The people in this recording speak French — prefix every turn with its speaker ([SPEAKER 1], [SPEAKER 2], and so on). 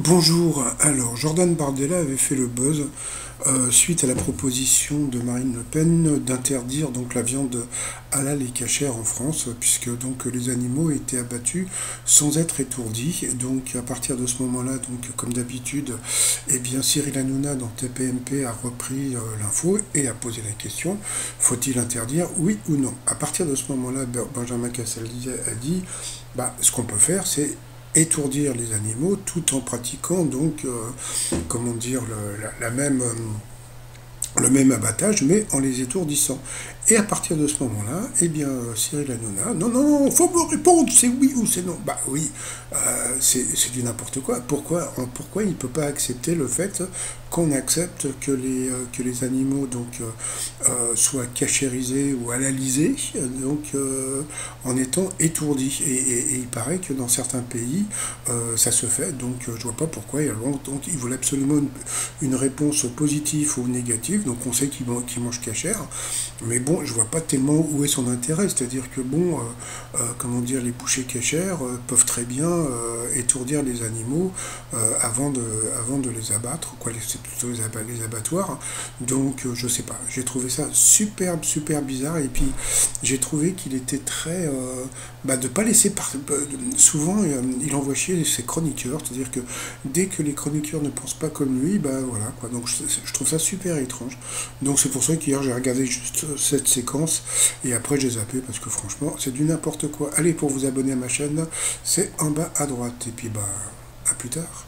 [SPEAKER 1] Bonjour, alors Jordan Bardella avait fait le buzz euh, suite à la proposition de Marine Le Pen d'interdire donc la viande halal et cachère en France, puisque donc les animaux étaient abattus sans être étourdis. Donc à partir de ce moment-là, donc comme d'habitude, eh bien Cyril Hanouna dans TPMP a repris euh, l'info et a posé la question faut-il interdire, oui ou non? À partir de ce moment-là, Benjamin Castaldi a dit bah, ce qu'on peut faire, c'est étourdir les animaux tout en pratiquant donc, euh, comment dire, la, même... Euh, le même abattage, mais en les étourdissant. Et à partir de ce moment-là, eh bien, Cyril Hanouna, non, non, non, faut me répondre, c'est oui ou c'est non. Bah oui, euh, c'est du n'importe quoi. Pourquoi, pourquoi il ne peut pas accepter le fait qu'on accepte que les, euh, que les animaux donc, euh, soient cachérisés ou halalisés, donc en étant étourdis. Et, il paraît que dans certains pays, ça se fait, donc je vois pas pourquoi. Donc il voulait absolument une, réponse positive ou négative donc on sait qu'il mange cachère, mais bon, je vois pas tellement où est son intérêt, c'est-à-dire que bon, euh, euh, comment dire, les bouchers cachères euh, peuvent très bien étourdir les animaux avant, de, avant de les abattre, quoi, plutôt les, abattoirs, donc je sais pas, j'ai trouvé ça superbe, super bizarre, et puis j'ai trouvé qu'il était très, bah, de pas laisser, par, souvent il envoie chier ses chroniqueurs, c'est-à-dire que dès que les chroniqueurs ne pensent pas comme lui, bah voilà, quoi, donc je trouve ça super étrange. Donc c'est pour ça qu'hier j'ai regardé juste cette séquence et après j'ai zappé parce que franchement c'est du n'importe quoi. Allez pour vous abonner à ma chaîne, c'est en bas à droite. Et puis bah à plus tard.